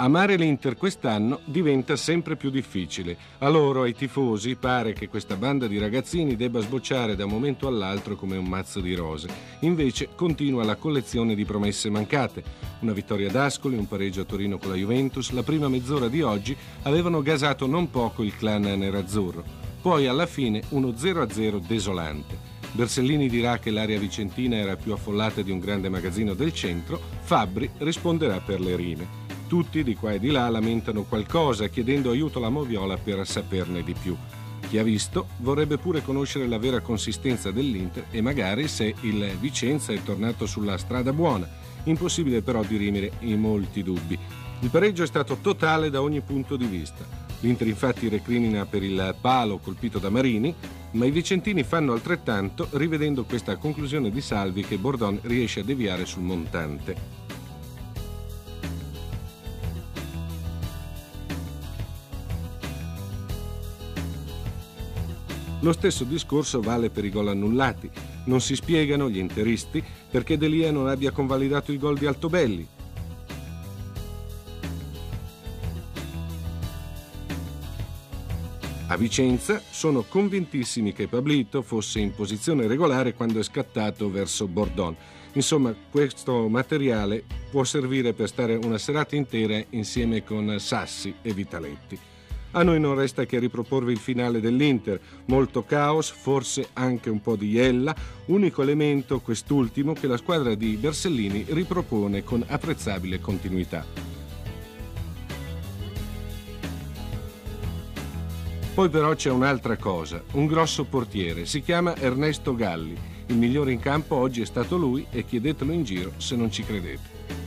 Amare l'Inter quest'anno diventa sempre più difficile. A loro, ai tifosi, pare che questa banda di ragazzini debba sbocciare da un momento all'altro come un mazzo di rose. Invece continua la collezione di promesse mancate. Una vittoria ad Ascoli, un pareggio a Torino con la Juventus, la prima mezz'ora di oggi avevano gasato non poco il clan nerazzurro. Poi alla fine uno 0-0 desolante. Bersellini dirà che l'area vicentina era più affollata di un grande magazzino del centro, Fabbri risponderà per le rime. Tutti di qua e di là lamentano qualcosa chiedendo aiuto alla Moviola per saperne di più. Chi ha visto vorrebbe pure conoscere la vera consistenza dell'Inter e magari se il Vicenza è tornato sulla strada buona. Impossibile però dirimere i molti dubbi. Il pareggio è stato totale da ogni punto di vista. L'Inter infatti recrimina per il palo colpito da Marini, ma i vicentini fanno altrettanto rivedendo questa conclusione di Salvi che Bordon riesce a deviare sul montante. Lo stesso discorso vale per i gol annullati. Non si spiegano gli interisti perché Delia non abbia convalidato il gol di Altobelli. A Vicenza sono convintissimi che Pablito fosse in posizione regolare quando è scattato verso Bordon. Insomma, questo materiale può servire per stare una serata intera insieme con Sassi e Vitaletti. A noi non resta che riproporvi il finale dell'Inter, molto caos, forse anche un po' di iella, unico elemento, quest'ultimo, che la squadra di Bersellini ripropone con apprezzabile continuità. Poi però c'è un'altra cosa, un grosso portiere, si chiama Ernesto Galli. Il migliore in campo oggi è stato lui e chiedetelo in giro se non ci credete.